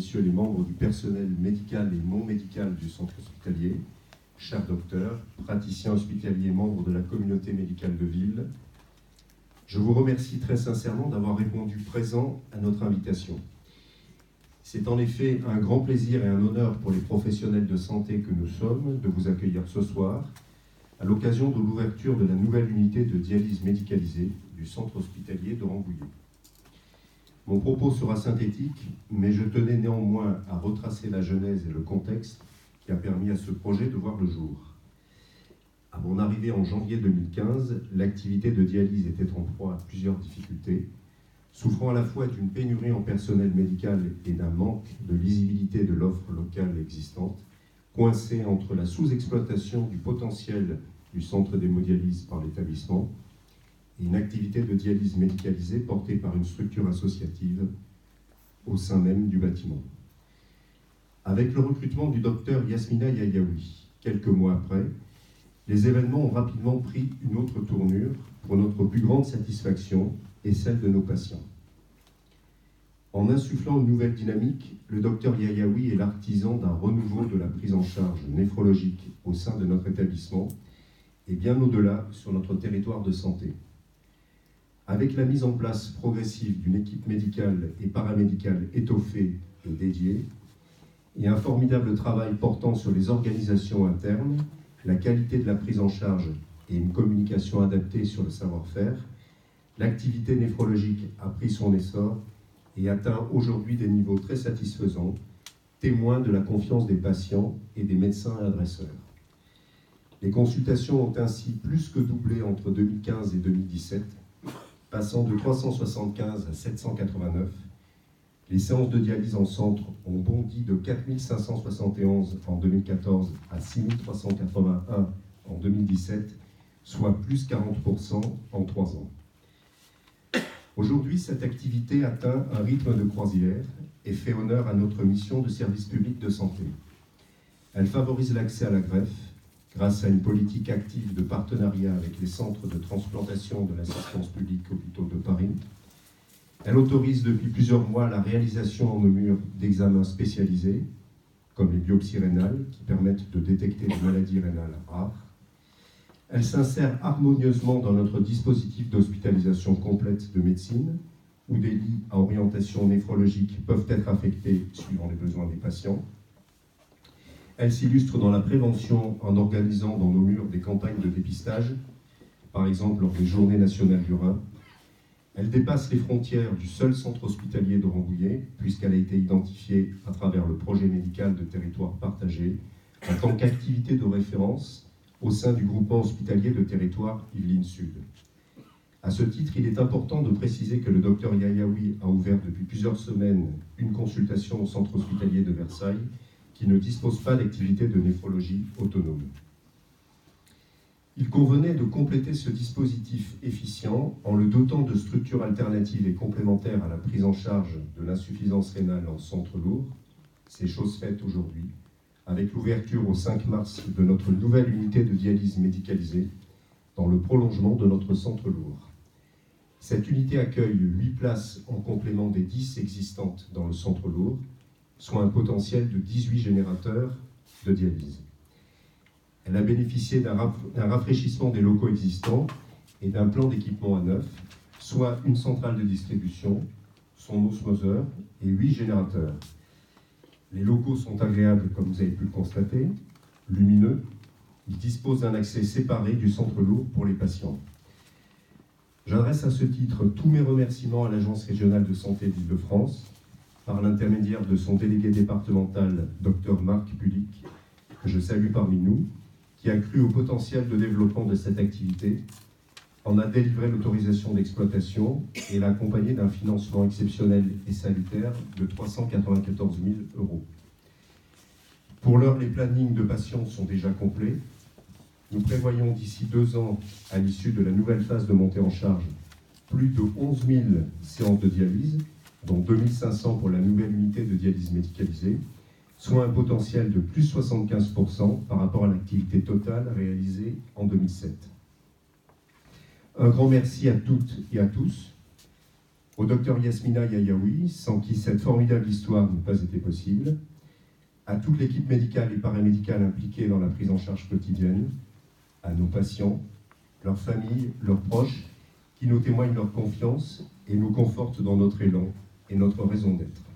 messieurs les membres du personnel médical et non médical du centre hospitalier, chers docteurs, praticiens hospitaliers, membres de la communauté médicale de ville, je vous remercie très sincèrement d'avoir répondu présent à notre invitation. C'est en effet un grand plaisir et un honneur pour les professionnels de santé que nous sommes de vous accueillir ce soir à l'occasion de l'ouverture de la nouvelle unité de dialyse médicalisée du centre hospitalier de Rambouillet. Mon propos sera synthétique, mais je tenais néanmoins à retracer la genèse et le contexte qui a permis à ce projet de voir le jour. À mon arrivée en janvier 2015, l'activité de dialyse était en proie à plusieurs difficultés, souffrant à la fois d'une pénurie en personnel médical et d'un manque de lisibilité de l'offre locale existante, coincé entre la sous-exploitation du potentiel du centre d'hémodialyse par l'établissement une activité de dialyse médicalisée portée par une structure associative au sein même du bâtiment. Avec le recrutement du docteur Yasmina Yayaoui, quelques mois après, les événements ont rapidement pris une autre tournure pour notre plus grande satisfaction et celle de nos patients. En insufflant une nouvelle dynamique, le docteur Yayaoui est l'artisan d'un renouveau de la prise en charge néphrologique au sein de notre établissement et bien au-delà sur notre territoire de santé. Avec la mise en place progressive d'une équipe médicale et paramédicale étoffée et dédiée, et un formidable travail portant sur les organisations internes, la qualité de la prise en charge et une communication adaptée sur le savoir-faire, l'activité néphrologique a pris son essor et atteint aujourd'hui des niveaux très satisfaisants, témoins de la confiance des patients et des médecins et adresseurs. Les consultations ont ainsi plus que doublé entre 2015 et 2017, passant de 375 à 789 les séances de dialyse en centre ont bondi de 4571 en 2014 à 6381 en 2017, soit plus 40% en trois ans. Aujourd'hui, cette activité atteint un rythme de croisière et fait honneur à notre mission de service public de santé. Elle favorise l'accès à la greffe grâce à une politique active de partenariat avec les centres de transplantation de l'assistance publique hôpitaux de Paris, elle autorise depuis plusieurs mois la réalisation en mur d'examens spécialisés, comme les biopsies rénales, qui permettent de détecter les maladies rénales rares. Elle s'insère harmonieusement dans notre dispositif d'hospitalisation complète de médecine, où des lits à orientation néphrologique peuvent être affectés suivant les besoins des patients. Elle s'illustre dans la prévention en organisant dans nos murs des campagnes de dépistage, par exemple lors des Journées nationales du Rhin, elle dépasse les frontières du seul centre hospitalier de Rambouillet, puisqu'elle a été identifiée à travers le projet médical de territoire partagé en tant qu'activité de référence au sein du groupement hospitalier de territoire Yvelines Sud. À ce titre, il est important de préciser que le docteur Yayaoui a ouvert depuis plusieurs semaines une consultation au centre hospitalier de Versailles qui ne dispose pas d'activité de néphrologie autonome. Il convenait de compléter ce dispositif efficient en le dotant de structures alternatives et complémentaires à la prise en charge de l'insuffisance rénale en centre lourd. C'est chose faite aujourd'hui, avec l'ouverture au 5 mars de notre nouvelle unité de dialyse médicalisée dans le prolongement de notre centre lourd. Cette unité accueille 8 places en complément des 10 existantes dans le centre lourd, soit un potentiel de 18 générateurs de dialyse. Elle a bénéficié d'un rafraîchissement des locaux existants et d'un plan d'équipement à neuf, soit une centrale de distribution, son osmoseur et huit générateurs. Les locaux sont agréables, comme vous avez pu le constater, lumineux. Ils disposent d'un accès séparé du centre lourd pour les patients. J'adresse à ce titre tous mes remerciements à l'Agence régionale de santé d'Île-de-France, par l'intermédiaire de son délégué départemental, Dr Marc Pulic, que je salue parmi nous, qui a cru au potentiel de développement de cette activité, en a délivré l'autorisation d'exploitation et l'a accompagné d'un financement exceptionnel et salutaire de 394 000 euros. Pour l'heure, les plannings de patients sont déjà complets. Nous prévoyons d'ici deux ans, à l'issue de la nouvelle phase de montée en charge, plus de 11 000 séances de dialyse, dont 2 500 pour la nouvelle unité de dialyse médicalisée, soit un potentiel de plus 75% par rapport à l'activité totale réalisée en 2007. Un grand merci à toutes et à tous, au docteur Yasmina Yayaoui, sans qui cette formidable histoire n'eût pas été possible, à toute l'équipe médicale et paramédicale impliquée dans la prise en charge quotidienne, à nos patients, leurs familles, leurs proches, qui nous témoignent leur confiance et nous confortent dans notre élan et notre raison d'être.